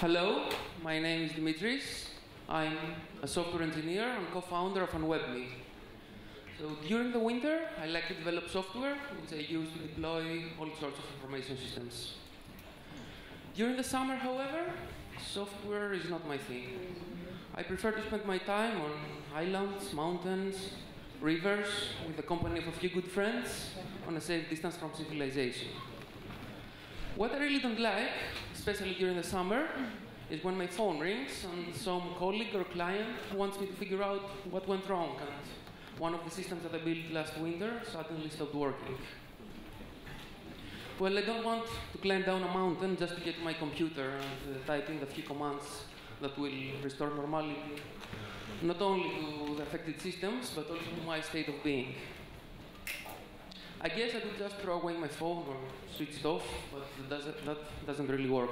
Hello, my name is Dimitris. I'm a software engineer and co-founder of Unwebme. So during the winter, I like to develop software which I use to deploy all sorts of information systems. During the summer, however, software is not my thing. I prefer to spend my time on islands, mountains, rivers, with the company of a few good friends, on a safe distance from civilization. What I really don't like, especially during the summer, is when my phone rings and some colleague or client wants me to figure out what went wrong and one of the systems that I built last winter suddenly stopped working. Well, I don't want to climb down a mountain just to get my computer and uh, type in the few commands that will restore normality, not only to the affected systems, but also to my state of being. I guess I could just throw away my phone or switch it off, but that doesn't, that doesn't really work.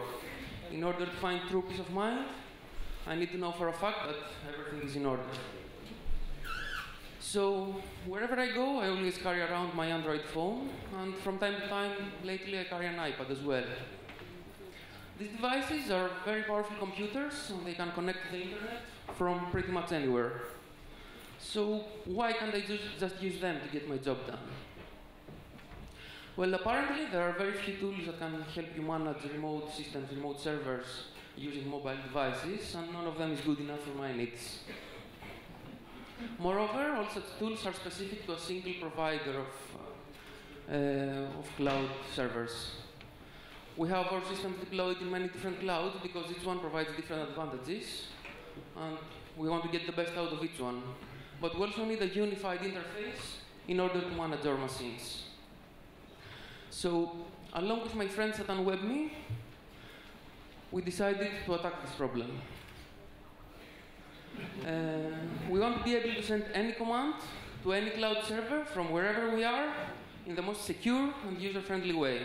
In order to find true peace of mind, I need to know for a fact that everything is in order. So wherever I go, I always carry around my Android phone, and from time to time, lately I carry an iPad as well. These devices are very powerful computers, and they can connect to the internet from pretty much anywhere. So why can't I just, use them to get my job done? Well, apparently there are very few tools that can help you manage remote systems, remote servers using mobile devices, and none of them is good enough for my needs. Moreover, all such tools are specific to a single provider of, uh, of cloud servers. We have our systems deployed in many different clouds because each one provides different advantages, and we want to get the best out of each one. But we also need a unified interface in order to manage our machines. So, along with my friends at Unwebme, we decided to attack this problem. Uh, we want to be able to send any command to any cloud server from wherever we are in the most secure and user-friendly way.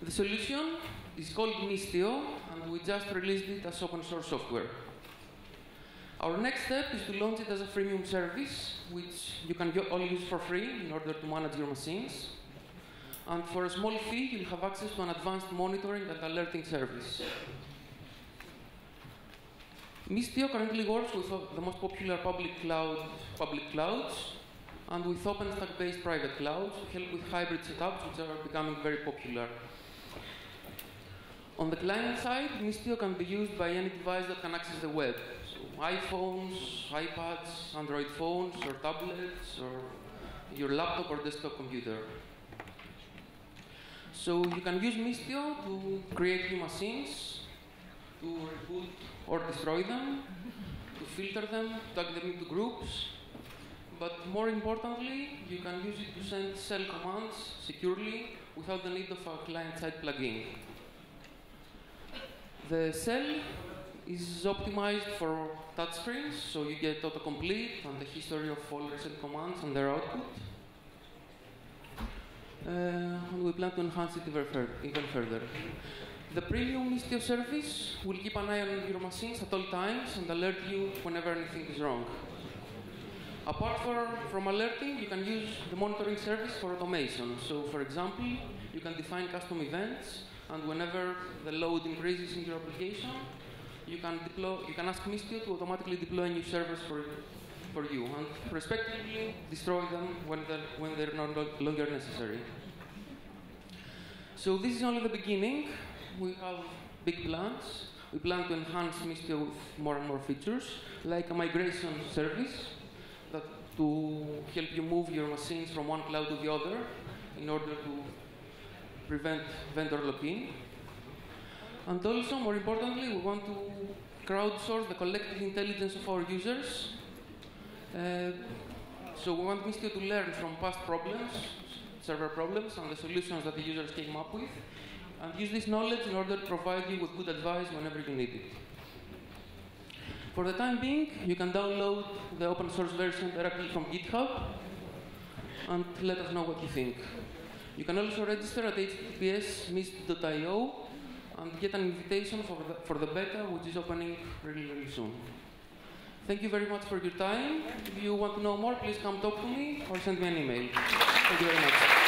The solution is called Mistio, and we just released it as open source software. Our next step is to launch it as a freemium service, which you can all use for free in order to manage your machines. And for a small fee, you'll have access to an advanced monitoring and alerting service. Mistio currently works with uh, the most popular public cloud, public clouds, and with OpenStack-based private clouds help with hybrid setups, which are becoming very popular. On the client side, Mistio can be used by any device that can access the web. So iPhones, iPads, Android phones, or tablets, or your laptop or desktop computer. So you can use Mistio to create new machines, to reboot or destroy them, to filter them, tag them into groups. But more importantly, you can use it to send shell commands securely without the need of a client-side plugin. The shell is optimized for touchscreens, so you get autocomplete and the history of all recent commands and their output. Uh, and we plan to enhance it even, fur even further. The premium Mistio service will keep an eye on your machines at all times and alert you whenever anything is wrong. Apart for, from alerting, you can use the monitoring service for automation. So, for example, you can define custom events, and whenever the load increases in your application, you can, deploy, you can ask Mistio to automatically deploy new servers for, for you, and respectively destroy them when they're, when they're no longer necessary. So this is only the beginning. We have big plans. We plan to enhance Mistio with more and more features, like a migration service that to help you move your machines from one cloud to the other in order to prevent vendor lock-in. And also, more importantly, we want to crowdsource the collective intelligence of our users. Uh, so we want Mistio to learn from past problems, server problems, and the solutions that the users came up with, and use this knowledge in order to provide you with good advice whenever you need it. For the time being, you can download the open source version directly from GitHub and let us know what you think. You can also register at https mist.io and get an invitation for the, for the beta, which is opening really, really soon. Thank you very much for your time. If you want to know more, please come talk to me or send me an email. Thank you very much.